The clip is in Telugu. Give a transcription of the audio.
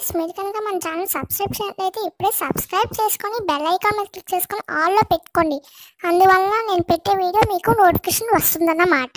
ఫ్రెండ్స్ మీరు కనుక మన ఛానల్ సబ్స్క్రైబ్ చేయట్లయితే ఇప్పుడే సబ్స్క్రైబ్ చేసుకొని బెల్ ఐకాన్ మీద క్లిక్ చేసుకొని ఆల్లో పెట్టుకోండి. అందువల్ల నేను పెట్టే వీడియో మీకు నోటిఫికేషన్ వస్తుందన్నమాట.